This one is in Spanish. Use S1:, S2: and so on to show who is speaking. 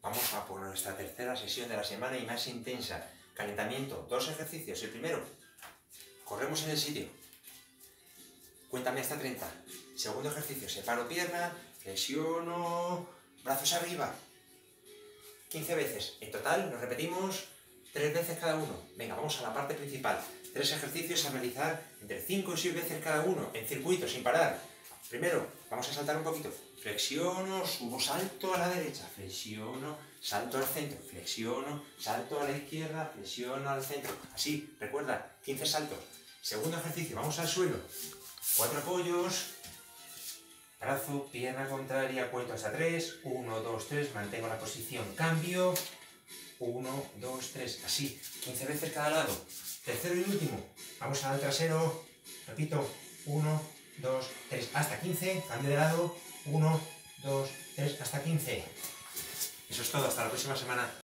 S1: Vamos a por nuestra tercera sesión de la semana y más intensa. Calentamiento, dos ejercicios. El primero, corremos en el sitio. Cuéntame hasta 30. Segundo ejercicio, separo pierna, flexiono, brazos arriba. 15 veces. En total, nos repetimos tres veces cada uno. Venga, vamos a la parte principal. Tres ejercicios a realizar entre 5 y 6 veces cada uno, en circuito, sin parar. Primero, vamos a saltar un poquito. Flexiono, subo, salto a la derecha, flexiono, salto al centro, flexiono, salto a la izquierda, flexiono al centro. Así, recuerda, 15 saltos. Segundo ejercicio, vamos al suelo. Cuatro apoyos, brazo, pierna contraria, cuento hasta 3, 1, 2, 3, mantengo la posición, cambio, 1, 2, 3, así, 15 veces cada lado. Tercero y último, vamos al trasero, repito, 1, 2, 3, hasta 15, cambio de lado, 1, 2, 3, hasta 15. Eso es todo, hasta la próxima semana.